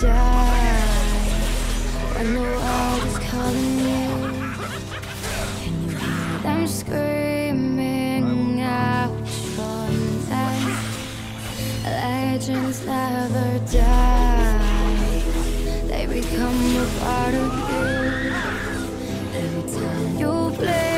die. When the world is calling you And you hear them screaming out for death Legends never die. They become a part of you. Every time you play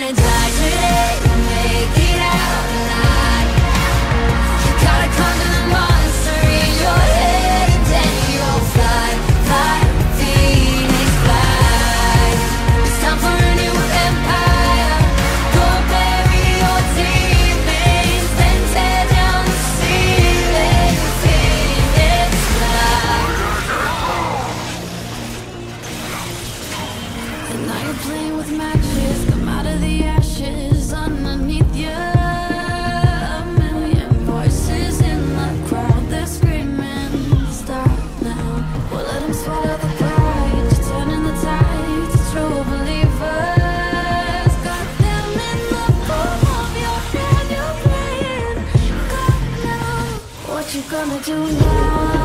gonna die. gonna do now?